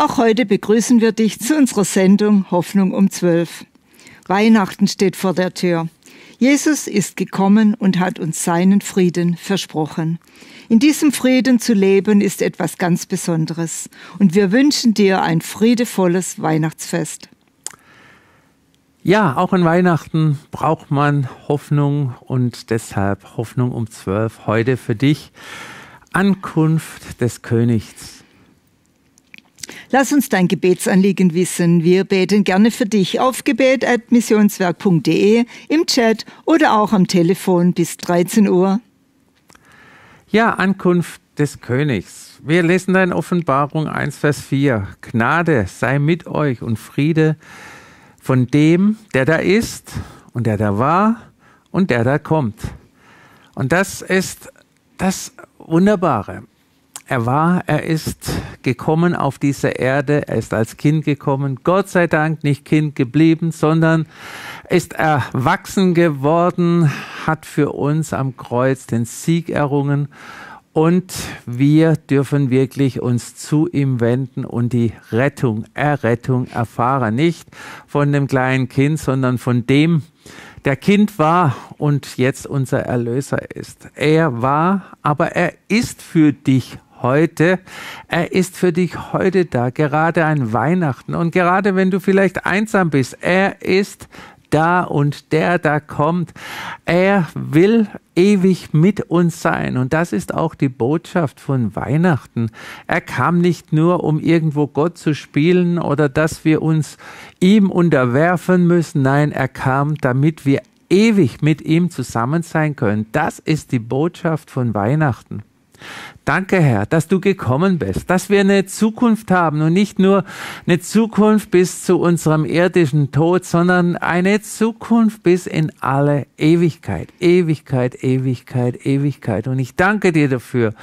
Auch heute begrüßen wir dich zu unserer Sendung Hoffnung um 12. Weihnachten steht vor der Tür. Jesus ist gekommen und hat uns seinen Frieden versprochen. In diesem Frieden zu leben ist etwas ganz Besonderes und wir wünschen dir ein friedevolles Weihnachtsfest. Ja, auch an Weihnachten braucht man Hoffnung und deshalb Hoffnung um zwölf heute für dich. Ankunft des Königs. Lass uns dein Gebetsanliegen wissen. Wir beten gerne für dich auf gebet.missionswerk.de, im Chat oder auch am Telefon bis 13 Uhr. Ja, Ankunft des Königs. Wir lesen da in Offenbarung 1, Vers 4. Gnade sei mit euch und Friede von dem, der da ist und der da war und der da kommt. Und das ist das Wunderbare. Er war, er ist gekommen auf diese Erde, er ist als Kind gekommen, Gott sei Dank nicht Kind geblieben, sondern ist erwachsen geworden, hat für uns am Kreuz den Sieg errungen und wir dürfen wirklich uns zu ihm wenden und die Rettung, Errettung erfahren. Nicht von dem kleinen Kind, sondern von dem, der Kind war und jetzt unser Erlöser ist. Er war, aber er ist für dich heute. Er ist für dich heute da, gerade an Weihnachten. Und gerade wenn du vielleicht einsam bist, er ist da und der da kommt. Er will ewig mit uns sein. Und das ist auch die Botschaft von Weihnachten. Er kam nicht nur, um irgendwo Gott zu spielen oder dass wir uns ihm unterwerfen müssen. Nein, er kam, damit wir ewig mit ihm zusammen sein können. Das ist die Botschaft von Weihnachten. Danke, Herr, dass du gekommen bist, dass wir eine Zukunft haben und nicht nur eine Zukunft bis zu unserem irdischen Tod, sondern eine Zukunft bis in alle Ewigkeit, Ewigkeit, Ewigkeit, Ewigkeit. Und ich danke dir dafür,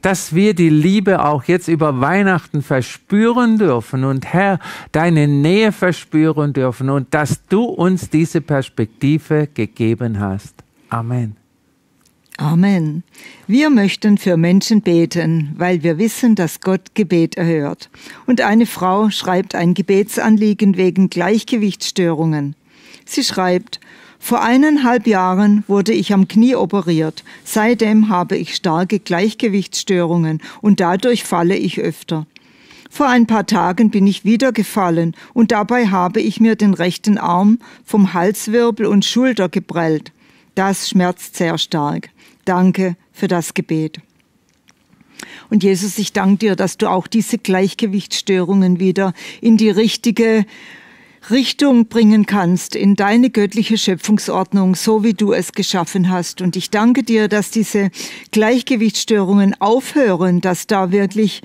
dass wir die Liebe auch jetzt über Weihnachten verspüren dürfen und Herr, deine Nähe verspüren dürfen und dass du uns diese Perspektive gegeben hast. Amen. Amen. Wir möchten für Menschen beten, weil wir wissen, dass Gott Gebet erhört. Und eine Frau schreibt ein Gebetsanliegen wegen Gleichgewichtsstörungen. Sie schreibt, vor eineinhalb Jahren wurde ich am Knie operiert. Seitdem habe ich starke Gleichgewichtsstörungen und dadurch falle ich öfter. Vor ein paar Tagen bin ich wieder gefallen und dabei habe ich mir den rechten Arm vom Halswirbel und Schulter geprellt. Das schmerzt sehr stark. Danke für das Gebet. Und Jesus, ich danke dir, dass du auch diese Gleichgewichtsstörungen wieder in die richtige Richtung bringen kannst, in deine göttliche Schöpfungsordnung, so wie du es geschaffen hast. Und ich danke dir, dass diese Gleichgewichtsstörungen aufhören, dass da wirklich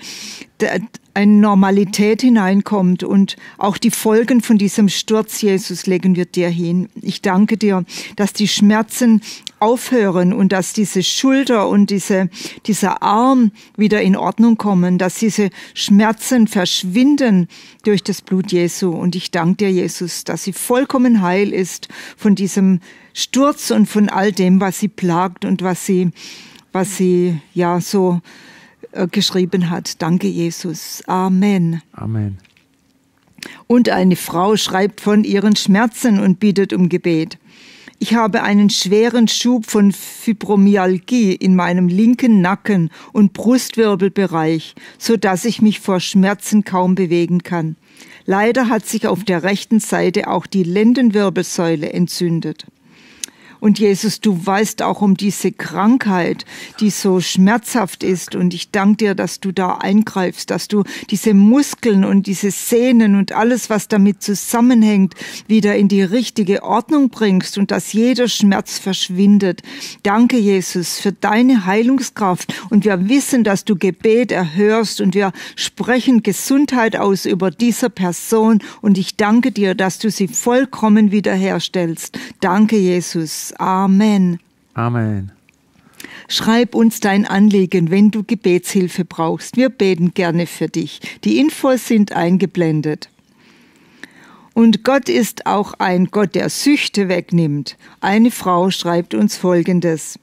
eine Normalität hineinkommt und auch die Folgen von diesem Sturz, Jesus, legen wir dir hin. Ich danke dir, dass die Schmerzen aufhören und dass diese Schulter und diese, dieser Arm wieder in Ordnung kommen, dass diese Schmerzen verschwinden durch das Blut Jesu. Und ich danke dir, Jesus, dass sie vollkommen heil ist von diesem Sturz und von all dem, was sie plagt und was sie, was sie, ja, so geschrieben hat. Danke, Jesus. Amen. Amen. Und eine Frau schreibt von ihren Schmerzen und bittet um Gebet. Ich habe einen schweren Schub von Fibromyalgie in meinem linken Nacken und Brustwirbelbereich, so dass ich mich vor Schmerzen kaum bewegen kann. Leider hat sich auf der rechten Seite auch die Lendenwirbelsäule entzündet. Und Jesus, du weißt auch um diese Krankheit, die so schmerzhaft ist. Und ich danke dir, dass du da eingreifst, dass du diese Muskeln und diese Sehnen und alles, was damit zusammenhängt, wieder in die richtige Ordnung bringst und dass jeder Schmerz verschwindet. Danke, Jesus, für deine Heilungskraft. Und wir wissen, dass du Gebet erhörst und wir sprechen Gesundheit aus über dieser Person. Und ich danke dir, dass du sie vollkommen wiederherstellst. Danke, Jesus. Amen. Amen. Schreib uns dein Anliegen, wenn du Gebetshilfe brauchst. Wir beten gerne für dich. Die Infos sind eingeblendet. Und Gott ist auch ein Gott, der Süchte wegnimmt. Eine Frau schreibt uns Folgendes.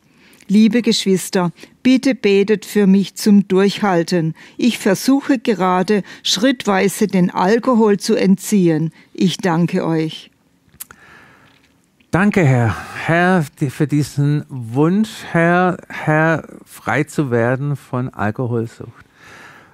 Liebe Geschwister, bitte betet für mich zum Durchhalten. Ich versuche gerade schrittweise den Alkohol zu entziehen. Ich danke euch. Danke, Herr. Herr, für diesen Wunsch, Herr, Herr, frei zu werden von Alkoholsucht.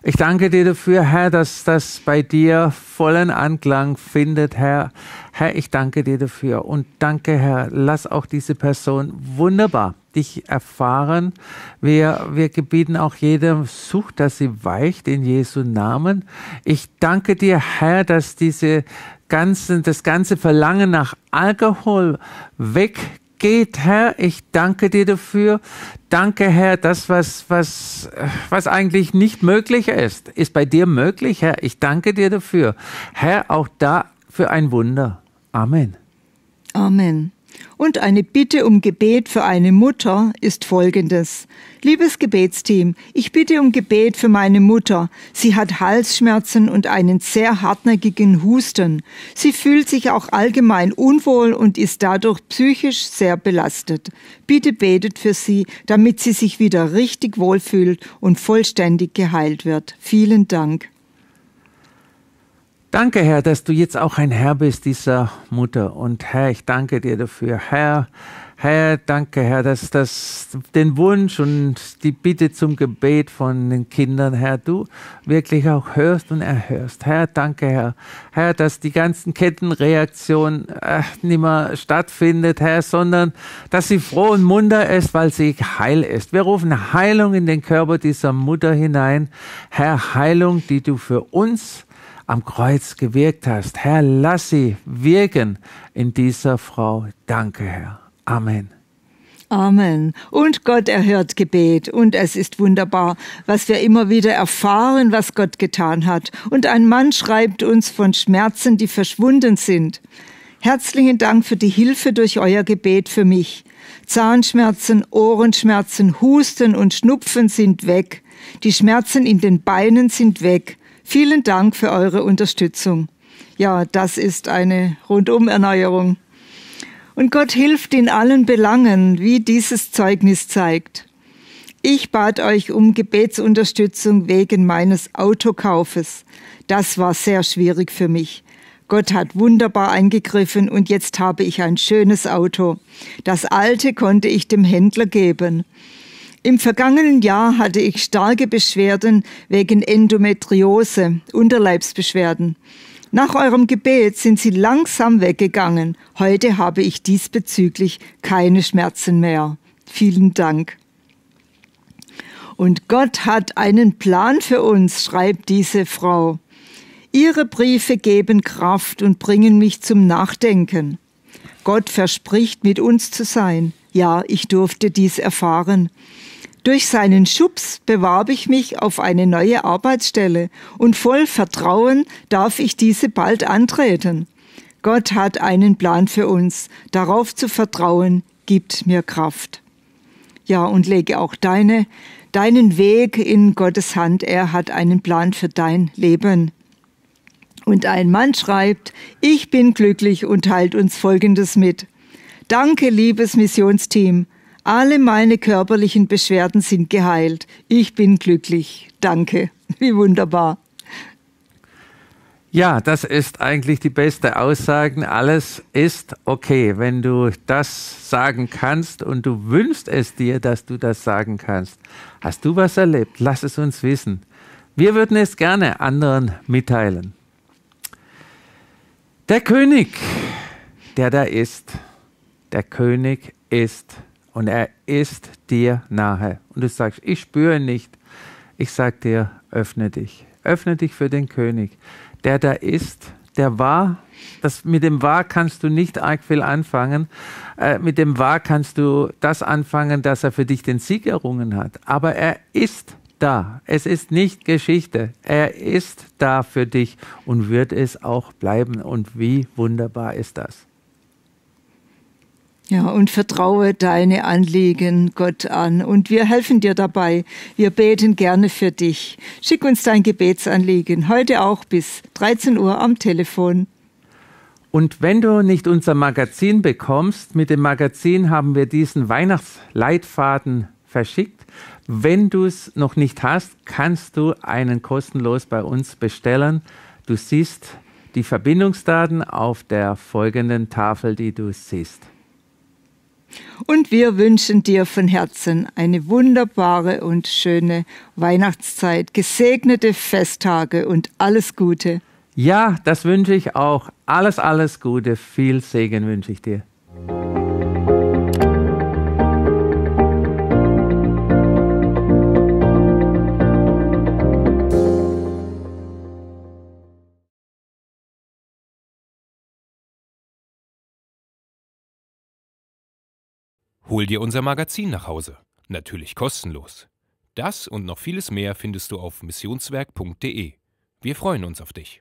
Ich danke dir dafür, Herr, dass das bei dir vollen Anklang findet, Herr. Herr, ich danke dir dafür und danke, Herr, lass auch diese Person wunderbar dich erfahren. Wir, wir gebieten auch jedem Sucht, dass sie weicht in Jesu Namen. Ich danke dir, Herr, dass diese ganzen, das ganze Verlangen nach Alkohol weggeht, Herr. Ich danke dir dafür. Danke, Herr, das, was, was, was eigentlich nicht möglich ist, ist bei dir möglich, Herr. Ich danke dir dafür. Herr, auch da für ein Wunder. Amen. Amen. Und eine Bitte um Gebet für eine Mutter ist folgendes. Liebes Gebetsteam, ich bitte um Gebet für meine Mutter. Sie hat Halsschmerzen und einen sehr hartnäckigen Husten. Sie fühlt sich auch allgemein unwohl und ist dadurch psychisch sehr belastet. Bitte betet für sie, damit sie sich wieder richtig wohlfühlt und vollständig geheilt wird. Vielen Dank. Danke, Herr, dass du jetzt auch ein Herr bist dieser Mutter. Und Herr, ich danke dir dafür. Herr, Herr, danke, Herr, dass das den Wunsch und die Bitte zum Gebet von den Kindern, Herr, du wirklich auch hörst und erhörst. Herr, danke, Herr. Herr, dass die ganzen Kettenreaktion äh, nicht mehr stattfindet, Herr, sondern dass sie froh und munter ist, weil sie heil ist. Wir rufen Heilung in den Körper dieser Mutter hinein. Herr, Heilung, die du für uns am Kreuz gewirkt hast. Herr, lass sie wirken in dieser Frau. Danke, Herr. Amen. Amen. Und Gott erhört Gebet. Und es ist wunderbar, was wir immer wieder erfahren, was Gott getan hat. Und ein Mann schreibt uns von Schmerzen, die verschwunden sind. Herzlichen Dank für die Hilfe durch euer Gebet für mich. Zahnschmerzen, Ohrenschmerzen, Husten und Schnupfen sind weg. Die Schmerzen in den Beinen sind weg. Vielen Dank für eure Unterstützung. Ja, das ist eine Rundumerneuerung. Und Gott hilft in allen Belangen, wie dieses Zeugnis zeigt. Ich bat euch um Gebetsunterstützung wegen meines Autokaufes. Das war sehr schwierig für mich. Gott hat wunderbar eingegriffen und jetzt habe ich ein schönes Auto. Das alte konnte ich dem Händler geben. Im vergangenen Jahr hatte ich starke Beschwerden wegen Endometriose, Unterleibsbeschwerden. Nach eurem Gebet sind sie langsam weggegangen. Heute habe ich diesbezüglich keine Schmerzen mehr. Vielen Dank. Und Gott hat einen Plan für uns, schreibt diese Frau. Ihre Briefe geben Kraft und bringen mich zum Nachdenken. Gott verspricht, mit uns zu sein. Ja, ich durfte dies erfahren. Durch seinen Schubs bewarb ich mich auf eine neue Arbeitsstelle und voll Vertrauen darf ich diese bald antreten. Gott hat einen Plan für uns. Darauf zu vertrauen gibt mir Kraft. Ja, und lege auch deine, deinen Weg in Gottes Hand. Er hat einen Plan für dein Leben. Und ein Mann schreibt, ich bin glücklich und teilt uns Folgendes mit. Danke, liebes Missionsteam. Alle meine körperlichen Beschwerden sind geheilt. Ich bin glücklich. Danke. Wie wunderbar. Ja, das ist eigentlich die beste Aussage. Alles ist okay. Wenn du das sagen kannst und du wünschst es dir, dass du das sagen kannst, hast du was erlebt? Lass es uns wissen. Wir würden es gerne anderen mitteilen. Der König, der da ist, der König ist und er ist dir nahe. Und du sagst, ich spüre nicht. Ich sag dir, öffne dich. Öffne dich für den König, der da ist, der war. Das, mit dem war kannst du nicht arg viel anfangen. Äh, mit dem war kannst du das anfangen, dass er für dich den Sieg errungen hat. Aber er ist da. Es ist nicht Geschichte. Er ist da für dich und wird es auch bleiben. Und wie wunderbar ist das? Ja, und vertraue deine Anliegen Gott an. Und wir helfen dir dabei. Wir beten gerne für dich. Schick uns dein Gebetsanliegen heute auch bis 13 Uhr am Telefon. Und wenn du nicht unser Magazin bekommst, mit dem Magazin haben wir diesen Weihnachtsleitfaden verschickt. Wenn du es noch nicht hast, kannst du einen kostenlos bei uns bestellen. Du siehst die Verbindungsdaten auf der folgenden Tafel, die du siehst. Und wir wünschen dir von Herzen eine wunderbare und schöne Weihnachtszeit, gesegnete Festtage und alles Gute. Ja, das wünsche ich auch. Alles, alles Gute. Viel Segen wünsche ich dir. Hol dir unser Magazin nach Hause. Natürlich kostenlos. Das und noch vieles mehr findest du auf missionswerk.de. Wir freuen uns auf dich.